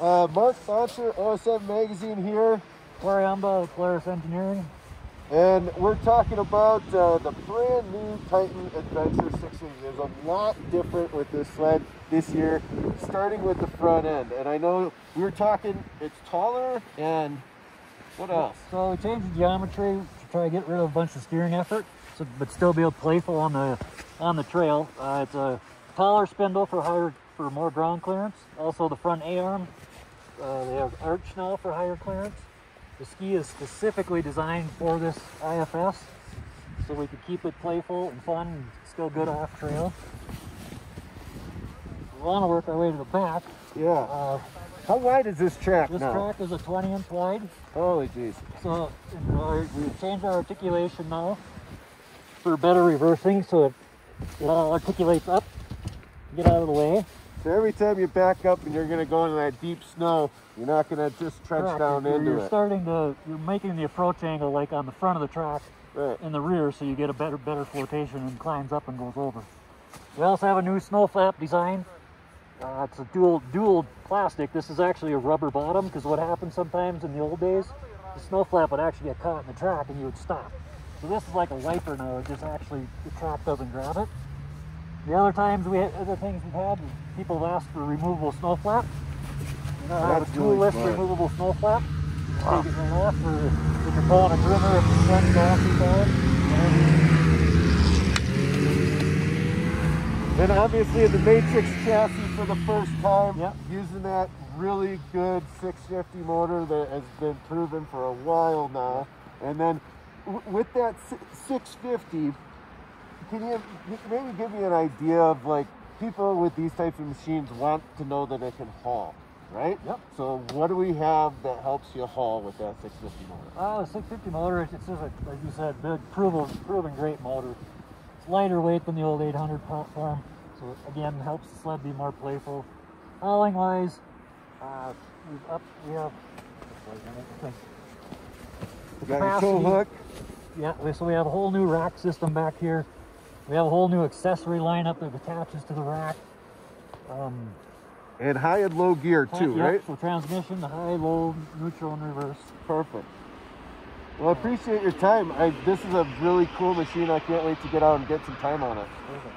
Uh, Mark Boncher, OSM Magazine here, Corey Umba, Polaris Engineering. and we're talking about uh, the brand new Titan Adventure 680. There's a lot different with this sled this year, starting with the front end. And I know we were talking, it's taller and what else? So we changed the geometry to try to get rid of a bunch of steering effort, so, but still be playful on the on the trail. Uh, it's a taller spindle for higher for more ground clearance. Also the front A arm, uh, they have arch now for higher clearance. The ski is specifically designed for this IFS, so we could keep it playful and fun, and still good off trail. We want to work our way to the back. Yeah. Uh, How wide is this track this now? track is a 20 inch wide. Holy jeez. So uh, we changed our articulation now for better reversing, so it, it all articulates up. Get out of the way. So every time you back up and you're going to go into that deep snow, you're not going to just trench Correct. down you're, into you're it. starting to you're making the approach angle like on the front of the track Right. in the rear, so you get a better better flotation and climbs up and goes over. We also have a new snow flap design. Uh, it's a dual dual plastic. This is actually a rubber bottom because what happens sometimes in the old days, the snow flap would actually get caught in the track and you would stop. So this is like a wiper now. It just actually the track doesn't grab it. The other times we had, other things we've had, people have asked for removable snow flap. You know, I have a toolless smart. removable snow flap. Take it right off, or if you're pulling a groomer, if the sun's off. And obviously the Matryx chassis for the first time, Yep. using that really good 650 motor that has been proven for a while now. And then with that 650, can you maybe give me an idea of like people with these types of machines want to know that it can haul, right? Yep. So what do we have that helps you haul with that 650 motor? Oh, the 650 motor, it's just a, like you said, big, proven, proven great motor. It's lighter weight than the old 800 platform, so it, again helps the sled be more playful. Hauling wise, uh, we've up, we have, You got your tow hook. yeah, so we have a whole new rack system back here. We have a whole new accessory lineup that attaches to the rack. Um, And high and low gear too, yeah, right? So transmission, the high, low, neutral, and reverse. Perfect. Well, I appreciate your time. I, this is a really cool machine. I can't wait to get out and get some time on it. Perfect.